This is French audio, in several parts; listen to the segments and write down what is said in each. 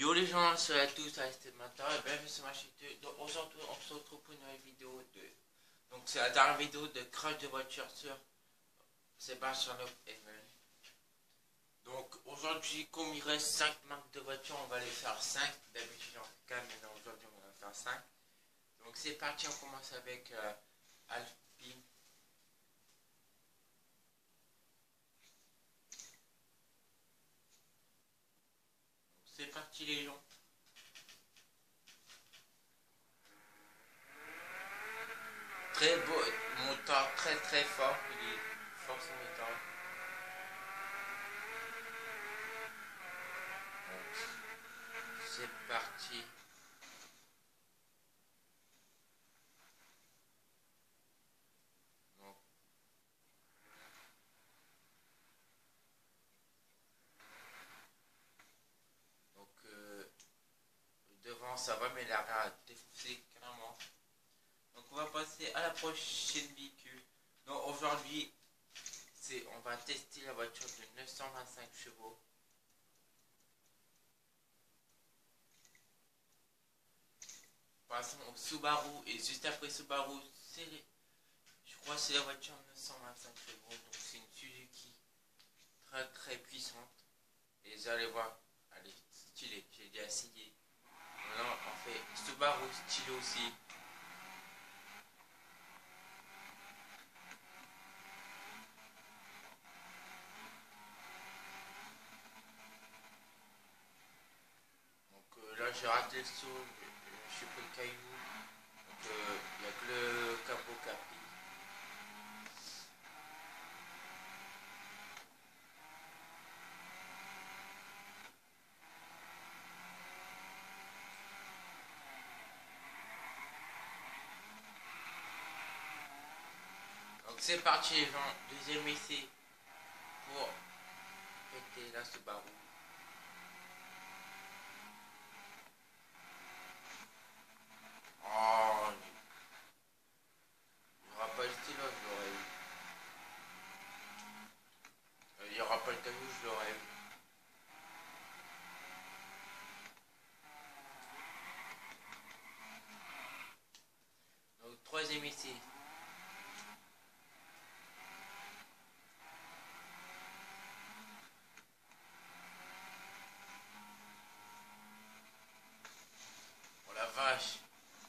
Yo les gens, salut à tous, c'est matin et bienvenue sur ma chaîne. Donc aujourd'hui on se retrouve pour une nouvelle vidéo de... Donc c'est la dernière vidéo de crash de voiture sur Sébastien Even. Donc aujourd'hui comme il reste 5 marques de voitures, on va les faire 5. D'habitude en 4 mais aujourd'hui on va faire 5. Donc c'est parti, on commence avec euh, Alpine. C'est parti les gens. Très beau, moteur très très fort, il est fort. C'est parti. Ça va, mais la a défoncé carrément. Donc on va passer à la prochaine véhicule. Donc aujourd'hui, c'est on va tester la voiture de 925 chevaux. Passons au Subaru et juste après Subaru, c'est je crois c'est la voiture 925 chevaux. Donc c'est une Suzuki très très puissante. Et vous allez voir, elle est stylée, j'ai déjà essayé. Maintenant, on fait Subaru stylo aussi. Donc euh, là, j'ai raté le saut, je suis pris le caillou. Donc euh, il n'y a que le capot c'est parti les gens, deuxième essai pour péter la Subaru. Oh, il n'y aura pas le stylo, je l'aurais eu. Il n'y aura pas le caillou, je l'aurais eu. Donc troisième essai.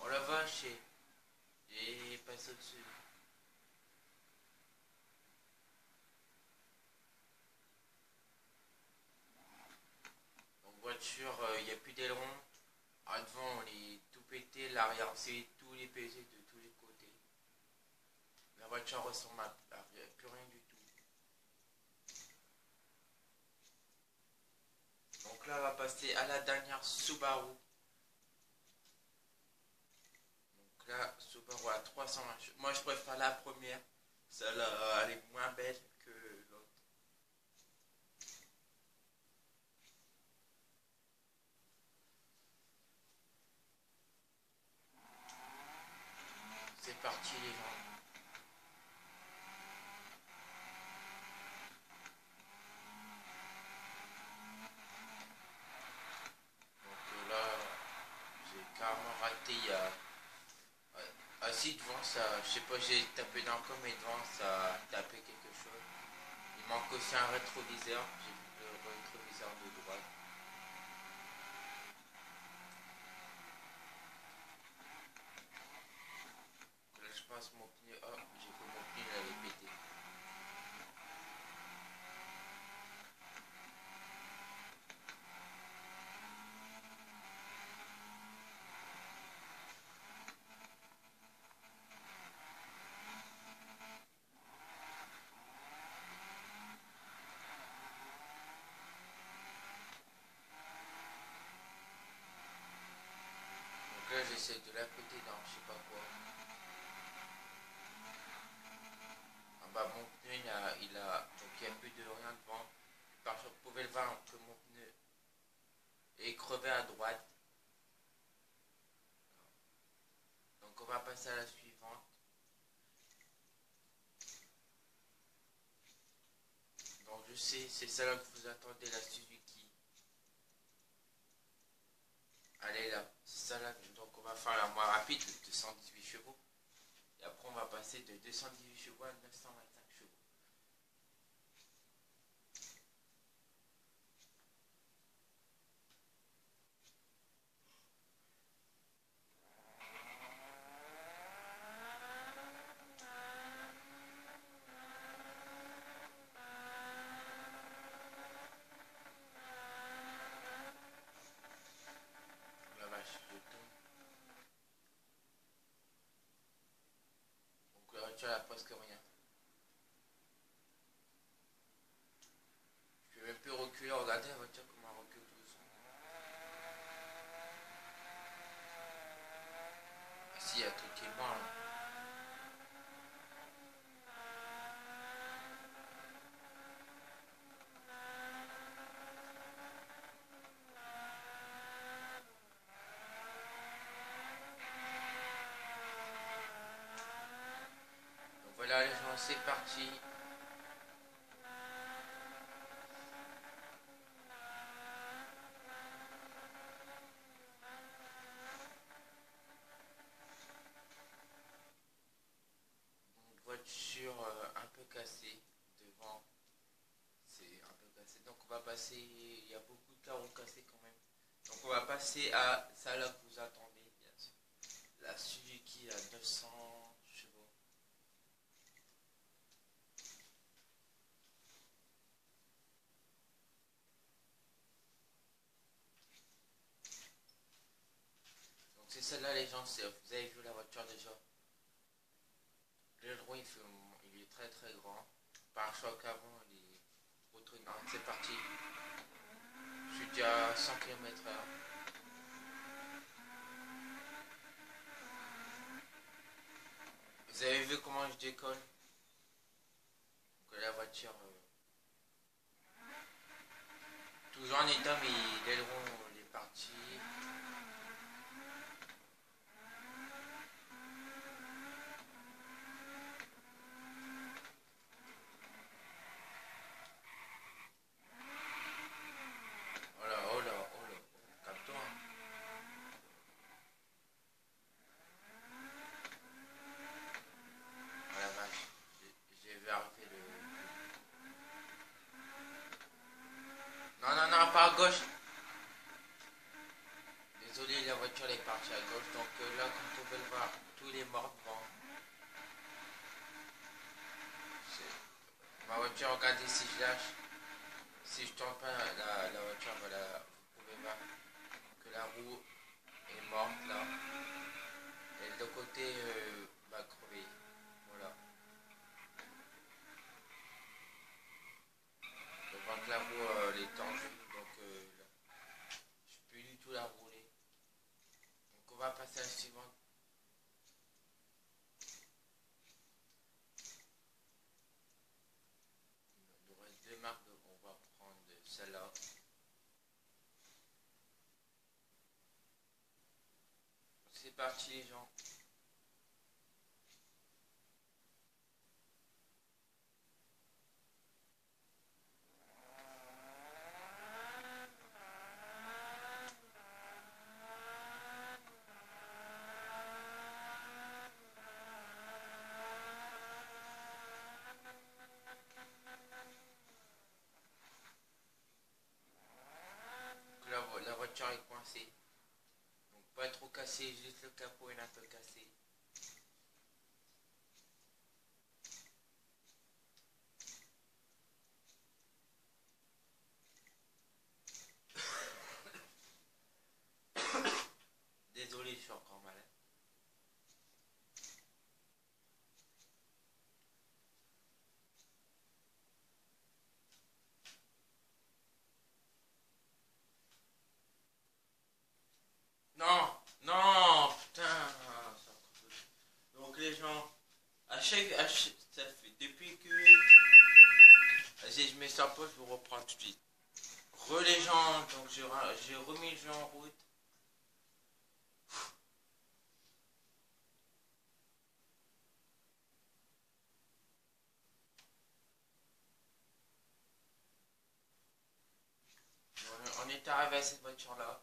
On la vache et voiture, il euh, n'y a plus d'aileron. devant, on est tout pété. L'arrière, c'est tous les PG de tous les côtés. La voiture ressemble à, plus rien du tout. Donc là, on va passer à la dernière Subaru. La Subaru à 320 Moi, je préfère la première. Celle-là, elle est moins belle que l'autre. C'est parti, les gens. Donc là, j'ai carrément raté il y a devant ça, je sais pas, j'ai tapé dans comme et devant ça a tapé quelque chose. Il manque aussi un rétroviseur, j'ai vu le rétroviseur de droite. Là je pense mon pneu, oh j'ai fait mon pneu, il avait pété. J'essaie de la péter dans je sais pas quoi. En bas, mon pneu, il a, il a, donc il n'y a plus de rien devant. Par vous pouvez le voir que mon pneu est crevé à droite. Donc on va passer à la suivante. Donc je sais, c'est celle que vous attendez, la Suzuki. Allez là, c'est ça là, donc on va faire la moins rapide, de 218 chevaux. Et après on va passer de 218 chevaux à 925. A presque rien. Je vais même plus reculer, regardez la voiture comment elle recule tout doucement. Ah si, il y a truc qui est mort là. C'est parti. Une voiture euh, un peu cassée devant, c'est un peu cassé. Donc on va passer, il y a beaucoup de carreaux cassés quand même. Donc on va passer à ça là que vous attendez bien sûr. La Suzuki à 900 chevaux. Donc c'est vous avez vu la voiture déjà? Il, fait- il est très très grand. Par choc avant il est retournant. C'est parti. Je suis déjà à 100 km heure. Vous avez vu comment je décolle? Donc la voiture euh, toujours en état mais l'aileron il est parti. Oh là, oh là, oh là, oh, calme-toi. Oh la vache, j'ai- j'ai vu arriver le... Non, non, non, pas à Désolé, la voiture est partie à gauche, donc euh, là, comme vous pouvez le voir, tout est mort devant. Ma voiture, regardez si je lâche. Si je tourne pas la, voiture, voilà, vous pouvez voir que la roue est morte là. Et le côté euh, va crever. Voilà. Je vois que la roue euh, elle est tendue, donc euh, là, je peux plus du tout la rouler. Donc on va passer à la suivante. Il nous reste deux marques, on va prendre celle-là. C'est parti les gens. Lucas just look up Buenato Lucas 6. Ça fait depuis que je mets ça en pause, je reprends tout de suite. Re les gens, donc j'ai remis le jeu en route. On est arrivé à cette voiture là.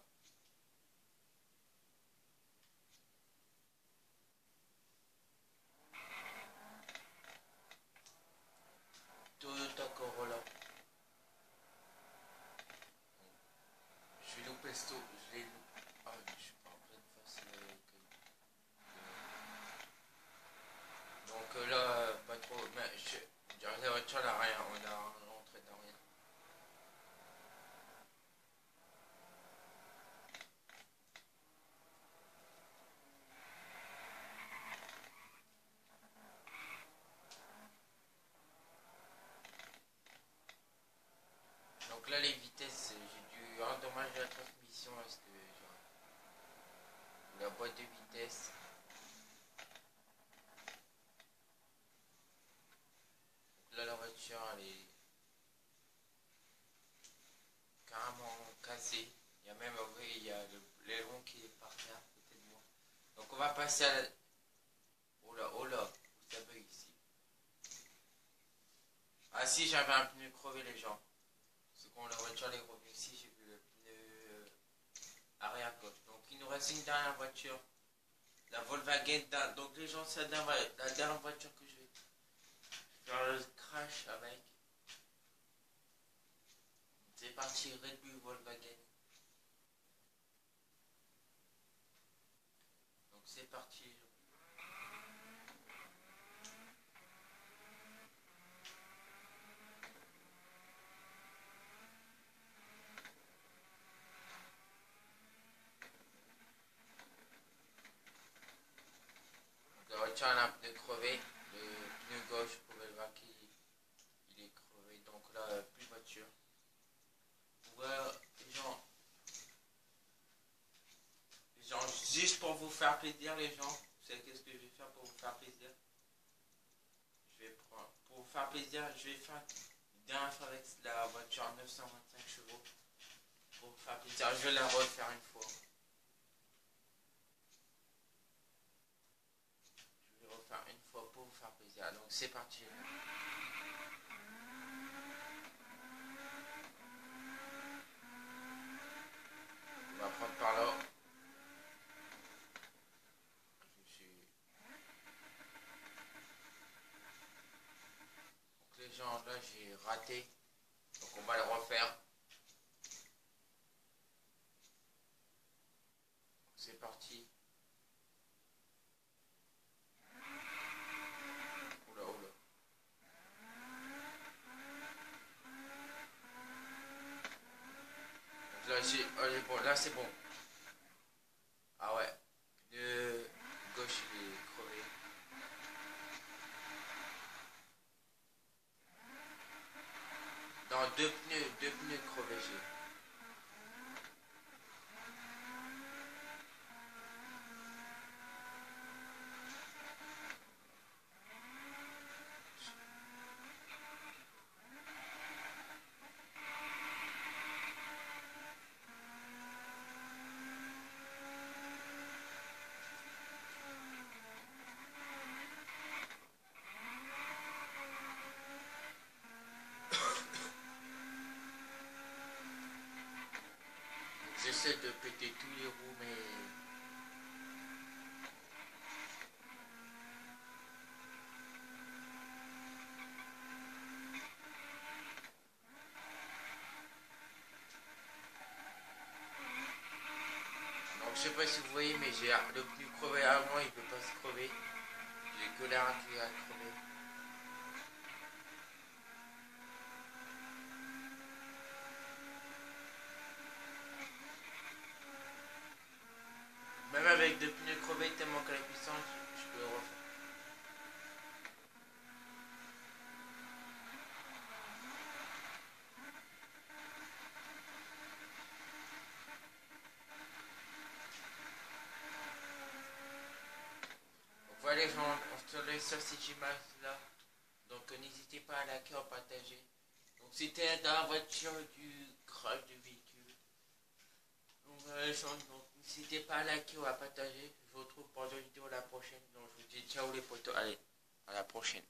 Je je l'ai loupé. Ah, je suis pas en pleine face. Euh, Donc euh, là, pas trop. Mais je, la voiture n'a rien. On a rentré dans rien. Donc là, les vitesses, j'ai dû endommager la transmission parce que la boîte de vitesse. là, la voiture, elle est carrément cassée. Il y a même, il y a l'aileron qui est par terre, de moi. Donc on va passer à la... Oh là, oh là, ça bug ici. Ah si, j'avais un pneu crevé les gens. C'est quand la voiture est revenue ici, j'ai vu le pneu euh, arrière gauche. Donc il nous reste une dernière voiture. La Volkswagen. Donc les gens, c'est la dernière voiture que je vais faire le crash avec. C'est parti, Red Bull Volkswagen. Donc c'est parti. Voiture a un pneu crevé. Le pneu gauche, vous pouvez le voir qu'il il est crevé. Donc là, plus de voiture. Voilà, les gens. Les gens, juste pour vous faire plaisir, les gens. Vous savez qu'est-ce que je vais faire pour vous faire plaisir? Je vais prendre. Pour vous faire plaisir, je vais faire une dernière fois avec la voiture 925 chevaux. Pour vous faire plaisir, je vais la refaire une fois. Donc c'est parti. On va prendre par là. Donc les gens, là j'ai raté. Donc on va le refaire. C'est parti. Allez, bon, là c'est bon. Ah ouais. Le gauche il est crevé. Dans deux pneus, deux pneus crevés j'ai. J'essaie de péter tous les roues, mais... Donc je sais pas si vous voyez, mais j'ai le pneu crevé avant, il peut pas se crever. J'ai que l'air qui a crevé. Même avec deux pneus crevés tellement que la puissance, je peux le refaire. Donc voilà les gens, on se laisse sur là. Donc n'hésitez pas à liker, à partager. Donc c'était dans la voiture du crash du véhicule. Donc voilà les gens, donc N'hésitez pas à liker ou à partager. Je vous retrouve pour une vidéo la prochaine. Donc je vous dis ciao les potos. Allez, à la prochaine.